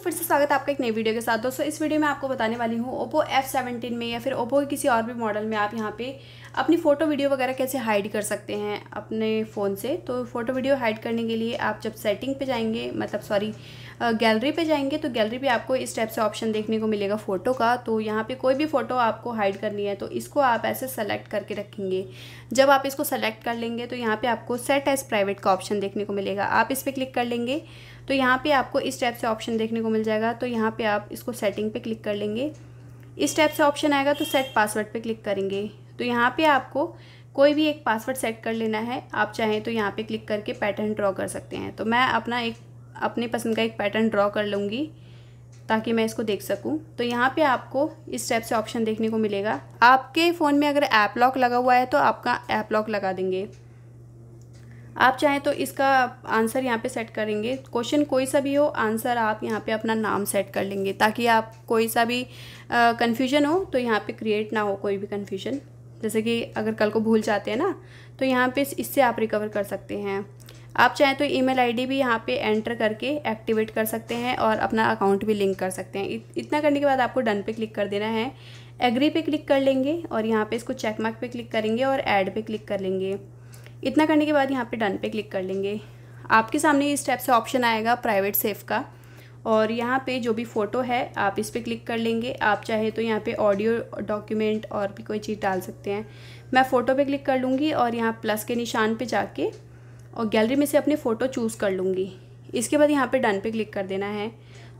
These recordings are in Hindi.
दोस्तों फिर से स्वागत है आपका एक नई वीडियो के साथ। दोस्तों, इस वीडियो में आपको बताने वाली हूँ ओप्पो F17 में या फिर ओप्पो के किसी और भी मॉडल में आप यहाँ पे अपनी फ़ोटो वीडियो वगैरह कैसे हाइड कर सकते हैं अपने फ़ोन से। तो फ़ोटो वीडियो हाइड करने के लिए आप जब सेटिंग पे जाएँगे मतलब सॉरी गैलरी पे जाएँगे तो गैलरी पे आपको इस टाइप से ऑप्शन देखने को मिलेगा फ़ोटो का। तो यहाँ पे कोई भी फ़ोटो आपको हाइड करनी है तो इसको आप ऐसे सेलेक्ट करके रखेंगे। जब आप इसको सेलेक्ट कर लेंगे तो यहाँ पर आपको सेट एज प्राइवेट का ऑप्शन देखने को मिलेगा। आप इस पर क्लिक कर लेंगे तो यहाँ पर आपको इस टाइप से ऑप्शन देखने को मिल जाएगा। तो यहाँ पर आप इसको सेटिंग पर क्लिक कर लेंगे। इस टाइप से ऑप्शन आएगा तो सेट पासवर्ड पे क्लिक करेंगे। तो यहाँ पे आपको कोई भी एक पासवर्ड सेट कर लेना है। आप चाहें तो यहाँ पे क्लिक करके पैटर्न ड्रॉ कर सकते हैं। तो मैं अपना एक, अपने पसंद का एक पैटर्न ड्रॉ कर लूँगी ताकि मैं इसको देख सकूँ। तो यहाँ पे आपको इस टाइप से ऑप्शन देखने को मिलेगा। आपके फ़ोन में अगर ऐप लॉक लगा हुआ है तो आपका ऐप लॉक लगा देंगे। आप चाहें तो इसका आंसर यहाँ पे सेट करेंगे। क्वेश्चन कोई सा भी हो, आंसर आप यहाँ पे अपना नाम सेट कर लेंगे ताकि आप कोई सा भी कन्फ्यूज़न हो तो यहाँ पे क्रिएट ना हो कोई भी कन्फ्यूज़न जैसे कि अगर कल को भूल जाते हैं ना तो यहाँ पे इससे आप रिकवर कर सकते हैं। आप चाहें तो ईमेल आईडी भी यहाँ पे एंटर करके एक्टिवेट कर सकते हैं और अपना अकाउंट भी लिंक कर सकते हैं। इतना करने के बाद आपको डन पे क्लिक कर देना है। एग्री पे क्लिक कर लेंगे और यहाँ पे इसको चेक मार्क पे क्लिक करेंगे और ऐड पे क्लिक कर लेंगे। इतना करने के बाद यहाँ पे डन पे क्लिक कर लेंगे। आपके सामने इस टाइप से ऑप्शन आएगा प्राइवेट सेफ़ का। और यहाँ पे जो भी फ़ोटो है, आप इस पर क्लिक कर लेंगे। आप चाहे तो यहाँ पे ऑडियो डॉक्यूमेंट और भी कोई चीज़ डाल सकते हैं। मैं फ़ोटो पे क्लिक कर लूँगी और यहाँ प्लस के निशान पे जाके और गैलरी में से अपनी फ़ोटो चूज़ कर लूँगी। इसके बाद यहाँ पे डन पे क्लिक कर देना है।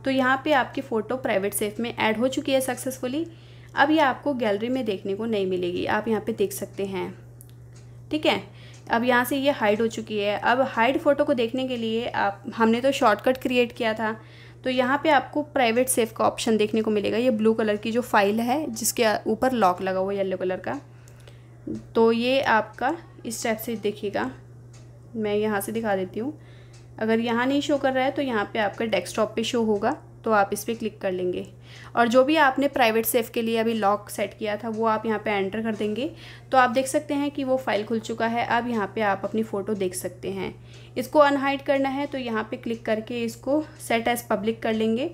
तो यहाँ पे आपकी फ़ोटो प्राइवेट सेफ़ में ऐड हो चुकी है सक्सेसफुली अब ये आपको गैलरी में देखने को नहीं मिलेगी। आप यहाँ पर देख सकते हैं। ठीक है? अब यहाँ से ये हाइड हो चुकी है। अब हाइड फ़ोटो को देखने के लिए आप, हमने तो शॉर्टकट क्रिएट किया था। तो यहाँ पे आपको प्राइवेट सेफ़ का ऑप्शन देखने को मिलेगा। ये ब्लू कलर की जो फ़ाइल है, जिसके ऊपर लॉक लगा हुआ येलो कलर का। तो ये आपका इस टाइप से देखिएगा मैं यहाँ से दिखा देती हूँ। अगर यहाँ नहीं शो कर रहा है तो यहाँ पे आपका डेस्कटॉप पे शो होगा। तो आप इस पर क्लिक कर लेंगे। और जो भी आपने प्राइवेट सेफ़ के लिए अभी लॉक सेट किया था, वो आप यहाँ पे एंटर कर देंगे। तो आप देख सकते हैं कि वो फ़ाइल खुल चुका है। अब यहाँ पे आप अपनी फ़ोटो देख सकते हैं। इसको अनहाइड करना है तो यहाँ पे क्लिक करके इसको सेट एज़ पब्लिक कर लेंगे।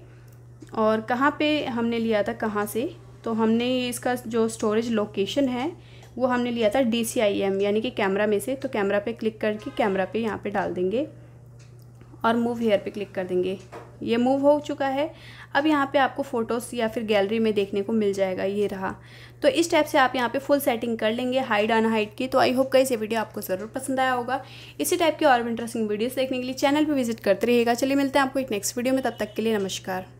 और कहाँ पे हमने लिया था? कहाँ से? तो हमने इसका जो स्टोरेज लोकेशन है, वो हमने लिया था डीसीआईएम यानी कि कैमरा में से। तो कैमरा पे क्लिक करके कैमरा पे यहाँ पर डाल देंगे। और मूव हेयर पर क्लिक कर देंगे। ये मूव हो चुका है। अब यहाँ पे आपको फ़ोटोज़ या फिर गैलरी में देखने को मिल जाएगा, ये रहा। तो इस टाइप से आप यहाँ पे फुल सेटिंग कर लेंगे हाइड अन हाइड की। तो आई होप का से वीडियो आपको ज़रूर पसंद आया होगा। इसी टाइप के और इंटरेस्टिंग वीडियोस देखने के लिए चैनल पर विज़िट करते रहिएगा। चलिए मिलते हैं आपको एक नेक्स्ट वीडियो में। तब तक के लिए नमस्कार।